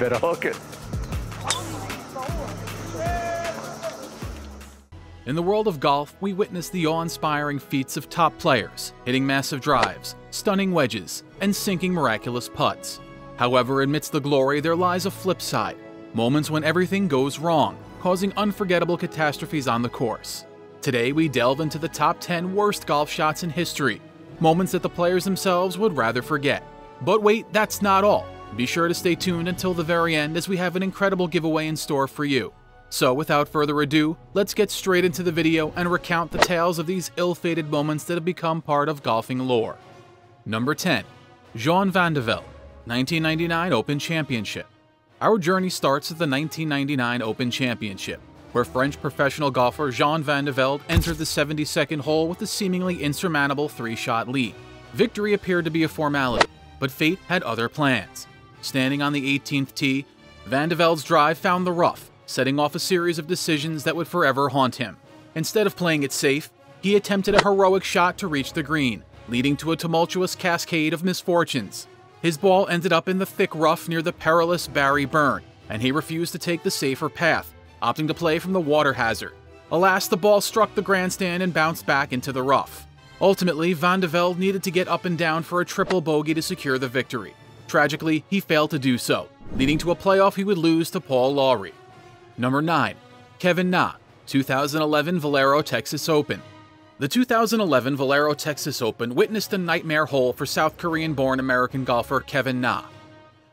Better hook it. In the world of golf, we witness the awe-inspiring feats of top players, hitting massive drives, stunning wedges, and sinking miraculous putts. However, amidst the glory, there lies a flip side, moments when everything goes wrong, causing unforgettable catastrophes on the course. Today, we delve into the top 10 worst golf shots in history, moments that the players themselves would rather forget. But wait, that's not all. Be sure to stay tuned until the very end as we have an incredible giveaway in store for you. So without further ado, let's get straight into the video and recount the tales of these ill-fated moments that have become part of golfing lore. Number 10. Jean Van de Velde, 1999 Open Championship. Our journey starts at the 1999 Open Championship, where French professional golfer Jean Van de Velde entered the 72nd hole with a seemingly insurmountable three-shot lead. Victory appeared to be a formality, but fate had other plans. Standing on the 18th tee, Van de Velde's drive found the rough, setting off a series of decisions that would forever haunt him. Instead of playing it safe, he attempted a heroic shot to reach the green, leading to a tumultuous cascade of misfortunes. His ball ended up in the thick rough near the perilous Barry Burn, and he refused to take the safer path, opting to play from the water hazard. Alas, the ball struck the grandstand and bounced back into the rough. Ultimately, Van de Velde needed to get up and down for a triple bogey to secure the victory. Tragically, he failed to do so, leading to a playoff he would lose to Paul Lawrie. Number 9. Kevin Na, 2011 Valero Texas Open. The 2011 Valero Texas Open witnessed a nightmare hole for South Korean born American golfer Kevin Na.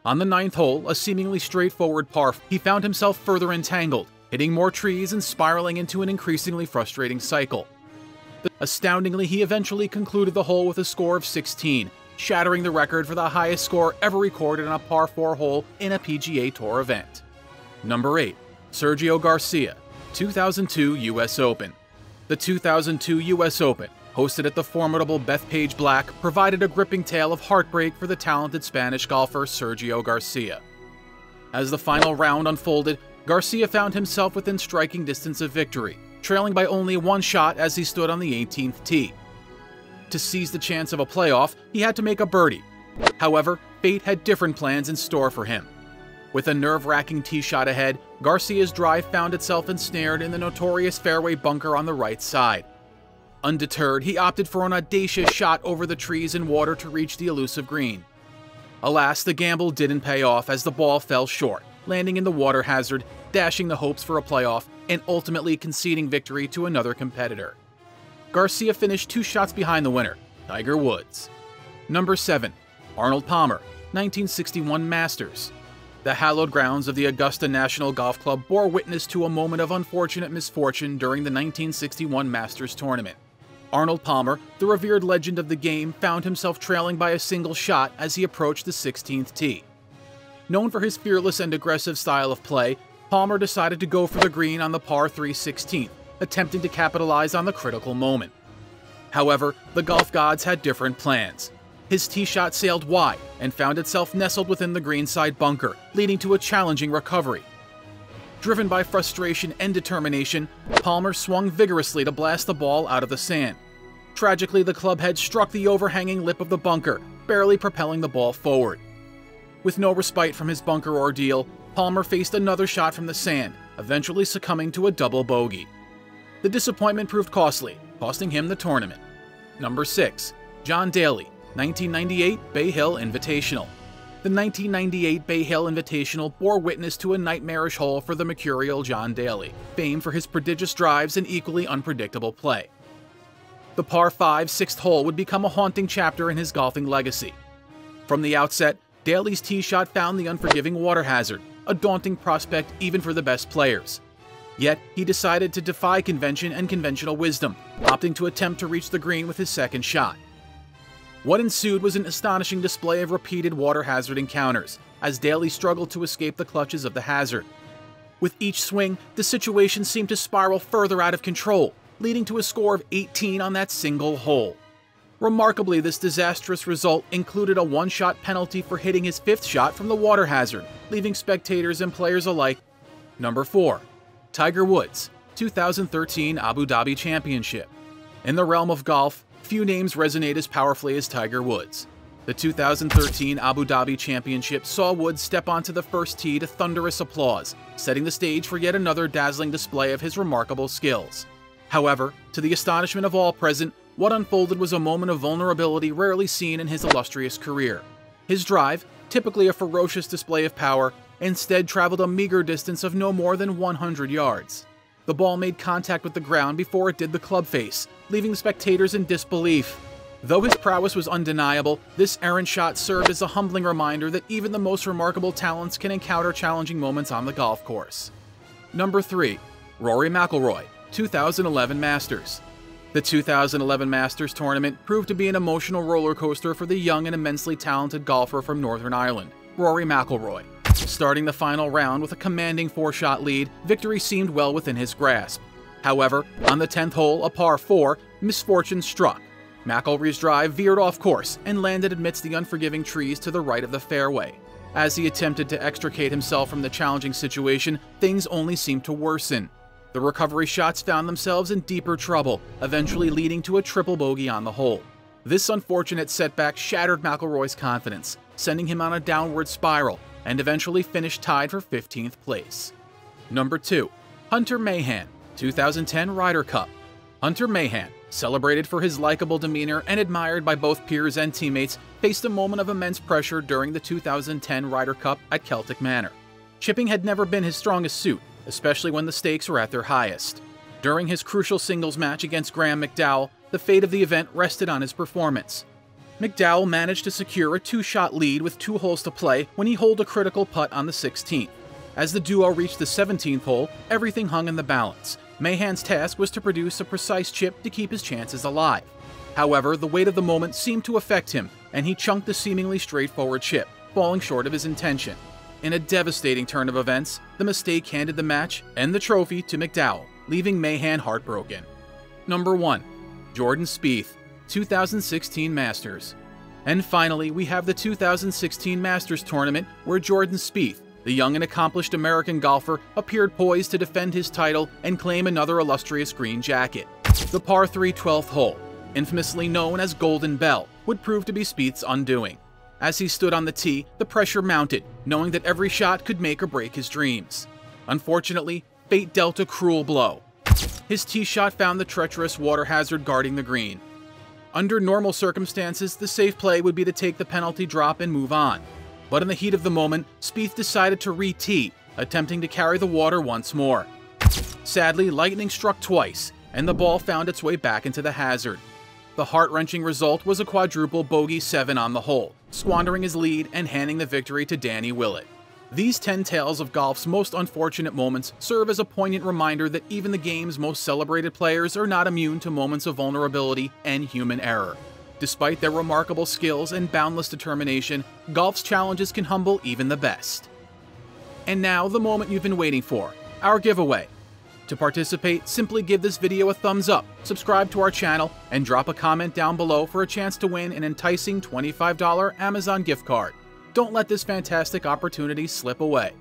On the ninth hole, a seemingly straightforward par, he found himself further entangled, hitting more trees and spiraling into an increasingly frustrating cycle. Astoundingly, he eventually concluded the hole with a score of 16, shattering the record for the highest score ever recorded on a par 4 hole in a PGA Tour event. Number 8. Sergio Garcia, 2002 US Open. The 2002 US Open, hosted at the formidable Bethpage Black, provided a gripping tale of heartbreak for the talented Spanish golfer Sergio Garcia. As the final round unfolded, Garcia found himself within striking distance of victory, trailing by only one shot as he stood on the 18th tee. To seize the chance of a playoff, he had to make a birdie. However, fate had different plans in store for him. With a nerve-wracking tee shot ahead, Garcia's drive found itself ensnared in the notorious fairway bunker on the right side. Undeterred, he opted for an audacious shot over the trees and water to reach the elusive green. Alas, the gamble didn't pay off as the ball fell short, landing in the water hazard, dashing the hopes for a playoff, and ultimately conceding victory to another competitor. Garcia finished two shots behind the winner, Tiger Woods. Number 7. Arnold Palmer, 1961 Masters. The hallowed grounds of the Augusta National Golf Club bore witness to a moment of unfortunate misfortune during the 1961 Masters tournament. Arnold Palmer, the revered legend of the game, found himself trailing by a single shot as he approached the 16th tee. Known for his fearless and aggressive style of play, Palmer decided to go for the green on the par 3 16th, attempting to capitalize on the critical moment. However, the golf gods had different plans. His tee shot sailed wide and found itself nestled within the greenside bunker, leading to a challenging recovery. Driven by frustration and determination, Palmer swung vigorously to blast the ball out of the sand. Tragically, the club head struck the overhanging lip of the bunker, barely propelling the ball forward. With no respite from his bunker ordeal, Palmer faced another shot from the sand, eventually succumbing to a double bogey. The disappointment proved costly, costing him the tournament. Number 6. John Daly, 1998 Bay Hill Invitational. The 1998 Bay Hill Invitational bore witness to a nightmarish hole for the mercurial John Daly, famed for his prodigious drives and equally unpredictable play. The par 5 sixth hole would become a haunting chapter in his golfing legacy. From the outset, Daly's tee shot found the unforgiving water hazard, a daunting prospect even for the best players. Yet, he decided to defy convention and conventional wisdom, opting to attempt to reach the green with his second shot. What ensued was an astonishing display of repeated water hazard encounters, as Daly struggled to escape the clutches of the hazard. With each swing, the situation seemed to spiral further out of control, leading to a score of 18 on that single hole. Remarkably, this disastrous result included a one-shot penalty for hitting his fifth shot from the water hazard, leaving spectators and players alike. Number 4. Tiger Woods, 2013 Abu Dhabi Championship. In the realm of golf, few names resonate as powerfully as Tiger Woods. The 2013 Abu Dhabi Championship saw Woods step onto the first tee to thunderous applause, setting the stage for yet another dazzling display of his remarkable skills. However, to the astonishment of all present, what unfolded was a moment of vulnerability rarely seen in his illustrious career. His drive, typically a ferocious display of power, instead traveled a meager distance of no more than 100 yards. The ball made contact with the ground before it did the club face, leaving spectators in disbelief. Though his prowess was undeniable, this errant shot served as a humbling reminder that even the most remarkable talents can encounter challenging moments on the golf course. Number 3. Rory McIlroy, 2011 Masters. The 2011 Masters tournament proved to be an emotional roller coaster for the young and immensely talented golfer from Northern Ireland, Rory McIlroy. Starting the final round with a commanding four-shot lead, victory seemed well within his grasp. However, on the 10th hole, a par 4, misfortune struck, McIlroy's drive veered off course and landed amidst the unforgiving trees to the right of the fairway. As he attempted to extricate himself from the challenging situation, things only seemed to worsen. The recovery shots found themselves in deeper trouble, eventually leading to a triple bogey on the hole. This unfortunate setback shattered McIlroy's confidence, sending him on a downward spiral, and eventually finished tied for 15th place. Number 2. Hunter Mahan, 2010 Ryder Cup. Hunter Mahan, celebrated for his likable demeanor and admired by both peers and teammates, faced a moment of immense pressure during the 2010 Ryder Cup at Celtic Manor. Chipping had never been his strongest suit, especially when the stakes were at their highest. During his crucial singles match against Graeme McDowell, the fate of the event rested on his performance. McDowell managed to secure a two-shot lead with two holes to play when he holed a critical putt on the 16th. As the duo reached the 17th hole, everything hung in the balance, Mahan's task was to produce a precise chip to keep his chances alive. However, the weight of the moment seemed to affect him, and he chunked the seemingly straightforward chip, falling short of his intention. In a devastating turn of events, the mistake handed the match and the trophy to McDowell, leaving Mahan heartbroken. Number 1. Jordan Spieth, 2016 Masters. And finally, we have the 2016 Masters tournament where Jordan Spieth, the young and accomplished American golfer appeared poised to defend his title and claim another illustrious green jacket. The par 3 12th hole, infamously known as Golden Bell, would prove to be Spieth's undoing. As he stood on the tee, the pressure mounted, knowing that every shot could make or break his dreams. Unfortunately, fate dealt a cruel blow. His tee shot found the treacherous water hazard guarding the green. Under normal circumstances, the safe play would be to take the penalty drop and move on. But in the heat of the moment, Spieth decided to re-tee, attempting to carry the water once more. Sadly, lightning struck twice, and the ball found its way back into the hazard. The heart-wrenching result was a quadruple bogey 7 on the hole, squandering his lead and handing the victory to Danny Willett. These 10 tales of golf's most unfortunate moments serve as a poignant reminder that even the game's most celebrated players are not immune to moments of vulnerability and human error. Despite their remarkable skills and boundless determination, golf's challenges can humble even the best. And now, the moment you've been waiting for, our giveaway. To participate, simply give this video a thumbs up, subscribe to our channel, and drop a comment down below for a chance to win an enticing $25 Amazon gift card. Don't let this fantastic opportunity slip away.